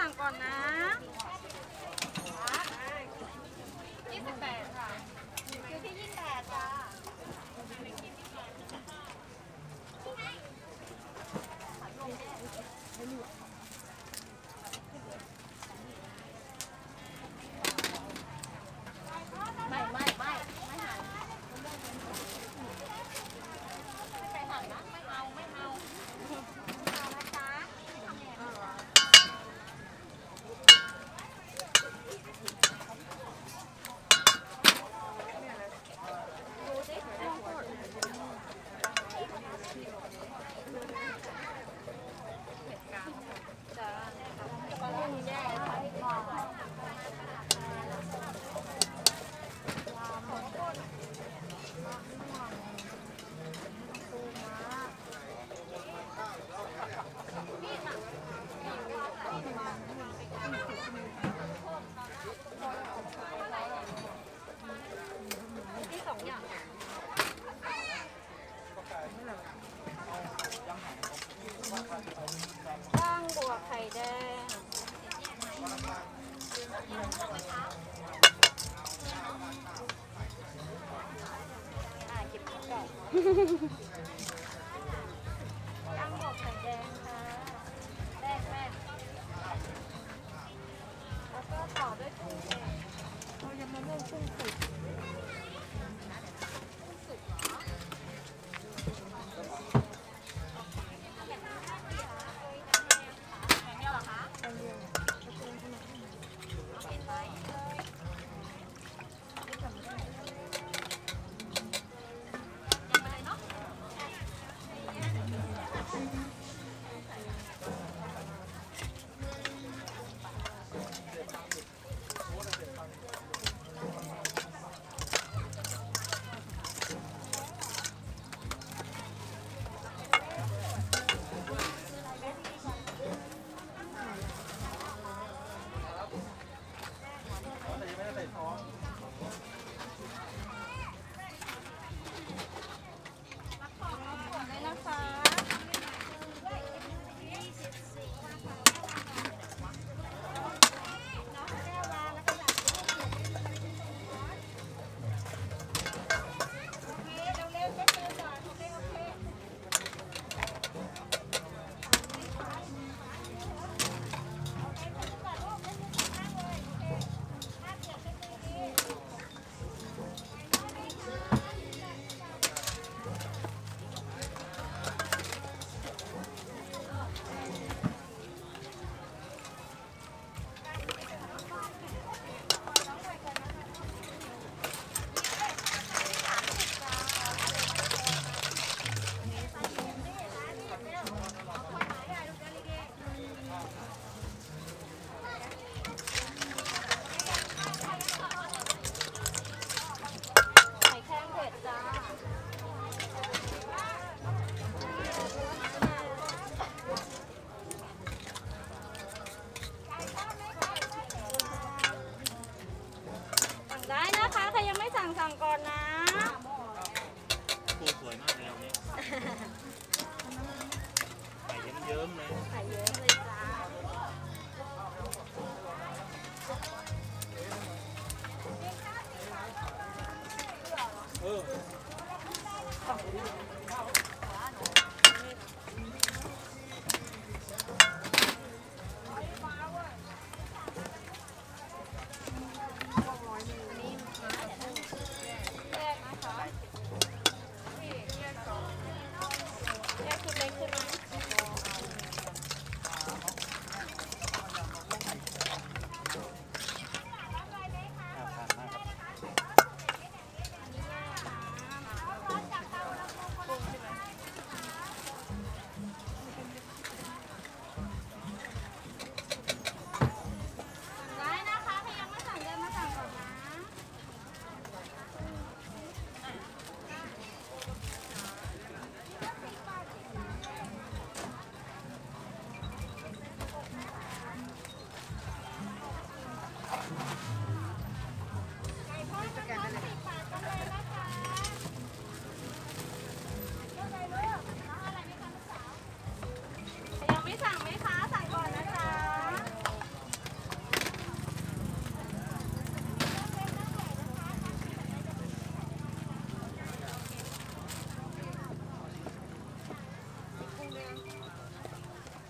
สั่งก่อนนะ ตั้งอบไข่แดงค่ะแดงแม่แล้วก็ต่อด้วยกุ้งแดงเราจะมาเรื่องกุ้งสุก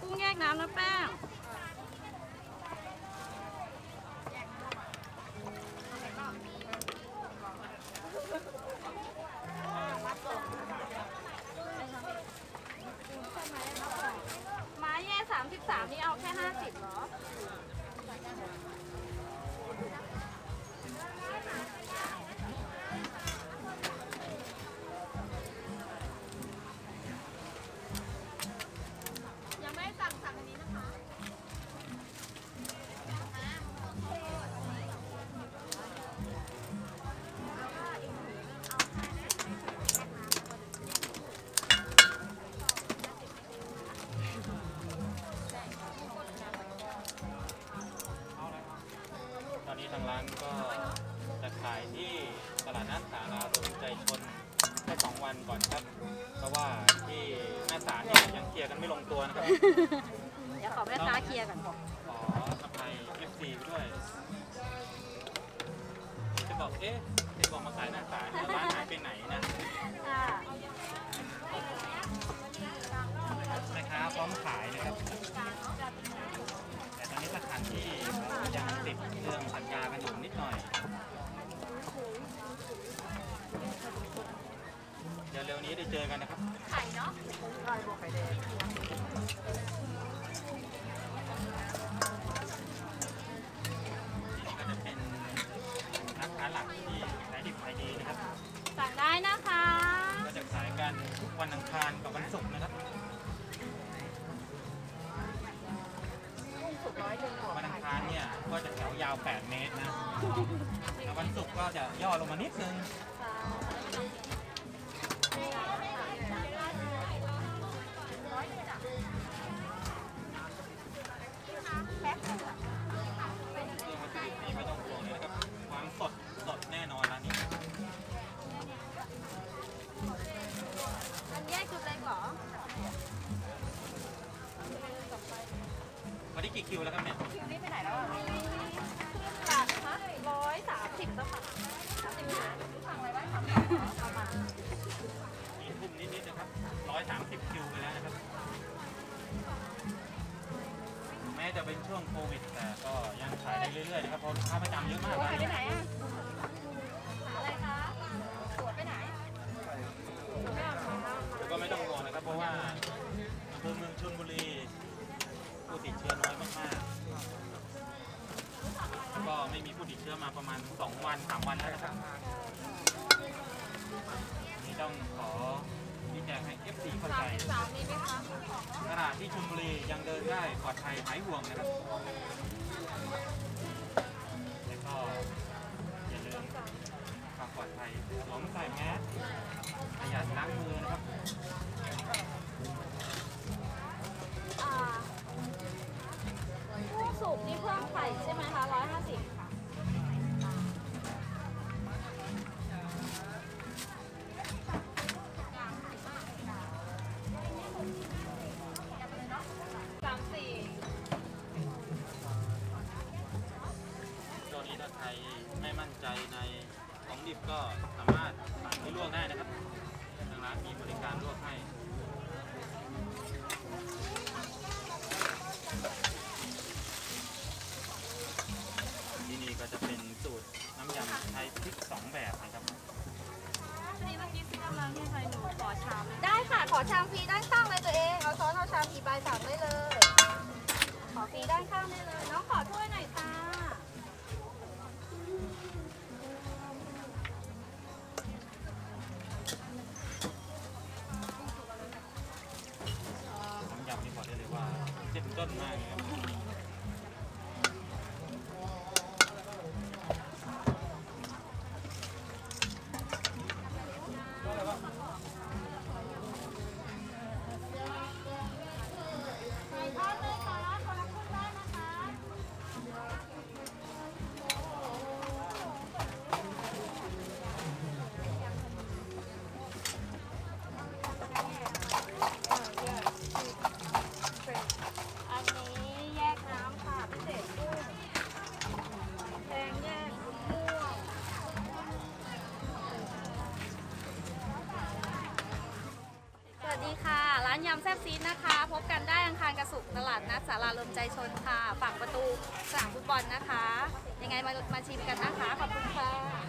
กุ้งแยกน้ำนะแป้งไม้แย่สามสิบสามนี่เอาแค่ เดี๋ยวขอแม่ค้าเคลียร์ก่อนขออภัย FC ไปด้วย จะบอก เอ๊ะเห็นบอกมาขายหน้าศาลแล้วร้านหายไปไหนนะค่ะแม่ค้าพร้อมขายนะครับ แต่ตอนนี้สถานที่ยังติดเรื่องสัญญากันอยู่นิดหน่อย เดี๋ยวเร็วนี้ได้เจอกันนะครับ ไข่เนาะนี่ ทุกวันอังคารกับวันศุกร์นะครับวันอังคารเนี่ยก็จะแถวยาว 8 เมตรนะแล้ววันศุกร์ก็จะย่อลงมานิดนึงเรื่อง คิวแล้วครับเนี่ยคิวนี้ไปไหนแล้วอะบาทคะร้อยสามสิบแล้วค่ะสามสิบห้าสั่งอะไรบ้างคะเอามามีทุ่มนิดๆนะครับ130คิวไปแล้วนะครับ แม้จะเป็นช่วงโควิดแต่ก็ยังขายได้เรื่อยๆนะครับเพราะลูกค้าประจำเยอะมากร้านไปนี้ไหนอะ ประมาณ 2 วัน 3 วันแล้วนะครับนี่ต้องขอชี้แจงให้ FC เข้าใจสามมีไหมคะขณะที่ชลบุรียังเดินได้ปลอดภัยหายห่วงนะครับ ซีดนะคะ พบกันได้อังคารกระสุกร์ตลาดนัดสารารมใจชนค่ะ ฝั่งประตูสนามฟุตบอลนะคะ ยังไงมามาชิมกันนะคะ ขอบคุณค่ะ